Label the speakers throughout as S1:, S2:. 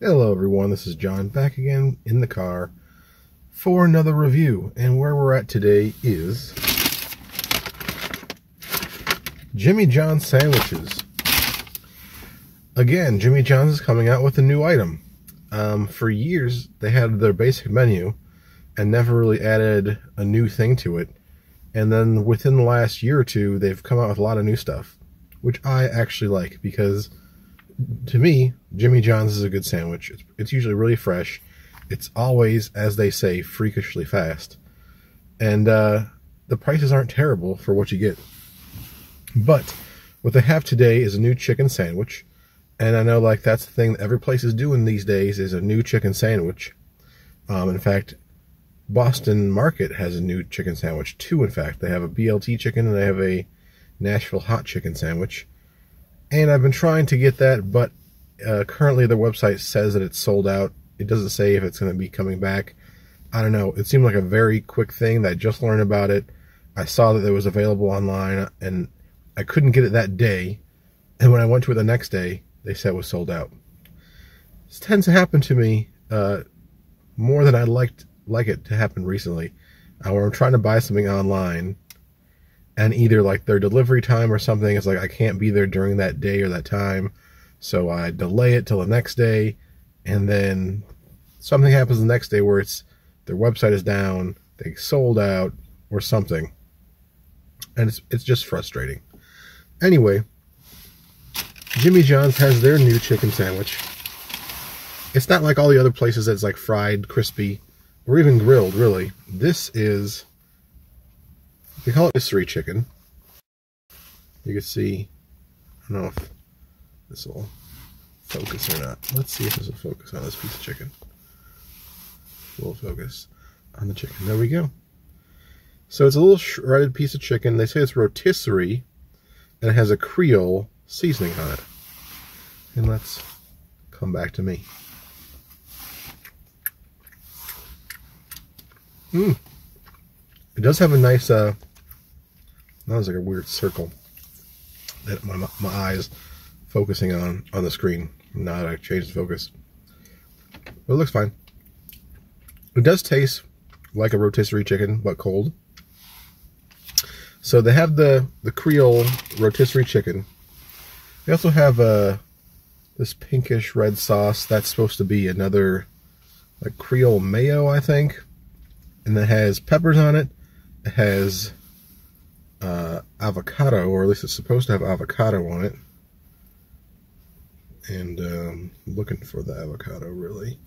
S1: Hello everyone, this is John back again in the car for another review. And where we're at today is Jimmy John's sandwiches. Again, Jimmy John's is coming out with a new item. Um, for years, they had their basic menu and never really added a new thing to it. And then within the last year or two, they've come out with a lot of new stuff, which I actually like because to me, Jimmy John's is a good sandwich. It's, it's usually really fresh. It's always, as they say, freakishly fast. And uh, the prices aren't terrible for what you get. But what they have today is a new chicken sandwich. And I know like that's the thing that every place is doing these days is a new chicken sandwich. Um, in fact, Boston Market has a new chicken sandwich too. In fact, they have a BLT chicken and they have a Nashville hot chicken sandwich and I've been trying to get that, but uh, currently the website says that it's sold out. It doesn't say if it's going to be coming back. I don't know. It seemed like a very quick thing that I just learned about it. I saw that it was available online, and I couldn't get it that day. And when I went to it the next day, they said it was sold out. This tends to happen to me uh, more than I'd like like it to happen recently. I'm trying to buy something online and either like their delivery time or something is like I can't be there during that day or that time, so I delay it till the next day, and then something happens the next day where it's their website is down, they sold out or something, and it's it's just frustrating. Anyway, Jimmy John's has their new chicken sandwich. It's not like all the other places that's like fried, crispy, or even grilled, really. This is they call it mystery chicken. You can see, I don't know if this will focus or not. Let's see if this will focus on this piece of chicken. We'll focus on the chicken. There we go. So it's a little shredded piece of chicken. They say it's rotisserie, and it has a Creole seasoning on it. And let's come back to me. Mmm. It does have a nice uh, that was like a weird circle that my, my eyes focusing on on the screen. Now that I changed the focus. But it looks fine. It does taste like a rotisserie chicken, but cold. So they have the, the Creole rotisserie chicken. They also have uh, this pinkish red sauce. That's supposed to be another like Creole mayo, I think. And it has peppers on it. It has uh, avocado, or at least it's supposed to have avocado on it. And um, looking for the avocado, really.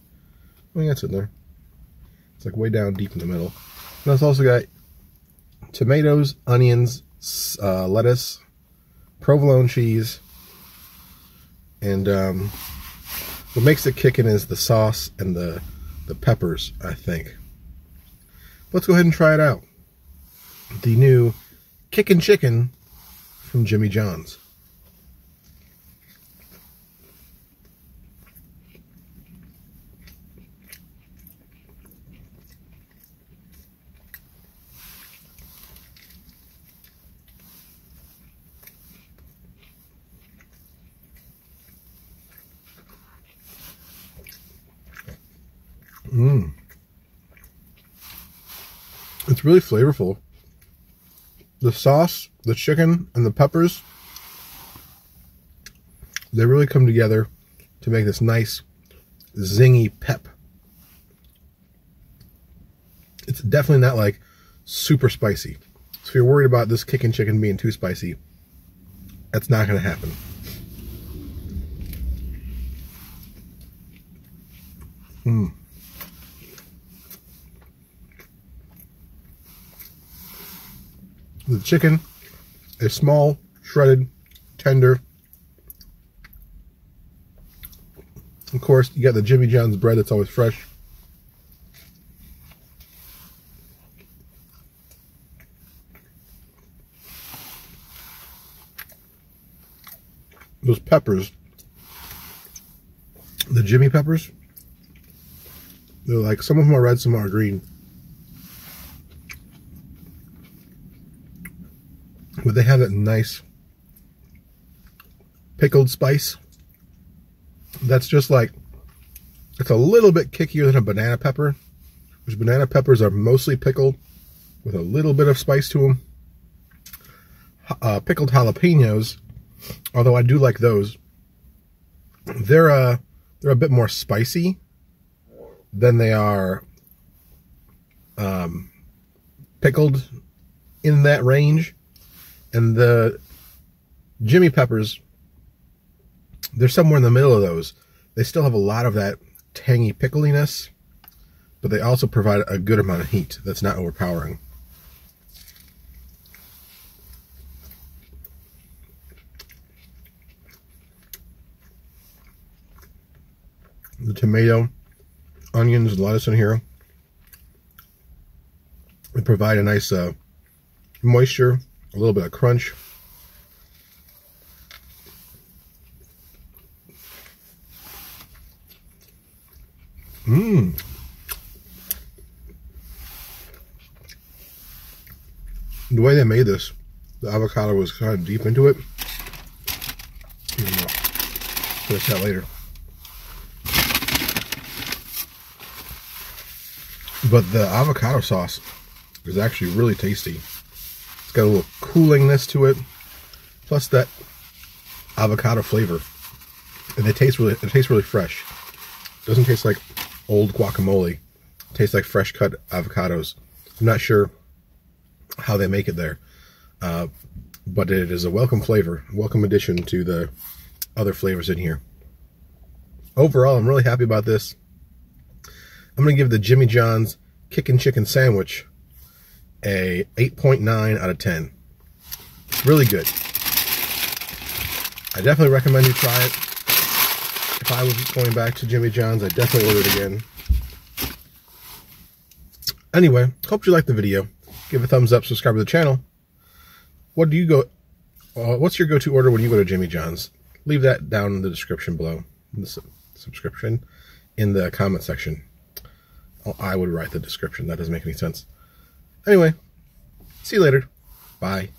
S1: I mean, that's in there. It's like way down deep in the middle. And it's also got tomatoes, onions, uh, lettuce, provolone cheese, and um, what makes it kicking is the sauce and the the peppers, I think. Let's go ahead and try it out. The new Kickin' Chicken from Jimmy John's. Mmm. It's really flavorful the sauce, the chicken, and the peppers, they really come together to make this nice, zingy pep. It's definitely not like super spicy. So if you're worried about this kicking chicken being too spicy, that's not going to happen. Mmm. The chicken is small, shredded, tender. Of course, you got the Jimmy John's bread that's always fresh. Those peppers, the Jimmy peppers, they're like, some of them are red, some are green. But they have that nice pickled spice. That's just like It's a little bit kickier than a banana pepper, which banana peppers are mostly pickled with a little bit of spice to them. Uh, pickled jalapenos, although I do like those, they're uh, they're a bit more spicy than they are um, pickled in that range. And the Jimmy Peppers, they're somewhere in the middle of those. They still have a lot of that tangy pickliness, but they also provide a good amount of heat that's not overpowering. The tomato, onions, lettuce in here. They provide a nice uh, moisture, a little bit of crunch. Mmm. The way they made this, the avocado was kind of deep into it. Finish that later. But the avocado sauce is actually really tasty. It's got a little coolingness to it, plus that avocado flavor, and it tastes really it tastes really fresh. It doesn't taste like old guacamole. It tastes like fresh cut avocados. I'm not sure how they make it there, uh, but it is a welcome flavor, welcome addition to the other flavors in here. Overall, I'm really happy about this. I'm going to give the Jimmy John's Kickin' Chicken Sandwich a 8.9 out of 10. Really good. I definitely recommend you try it. If I was going back to Jimmy John's, I'd definitely order it again. Anyway, hope you liked the video. Give a thumbs up, subscribe to the channel. What do you go? Uh, what's your go-to order when you go to Jimmy John's? Leave that down in the description below. In the su subscription in the comment section. Oh, I would write the description. That doesn't make any sense. Anyway, see you later. Bye.